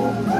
Oh.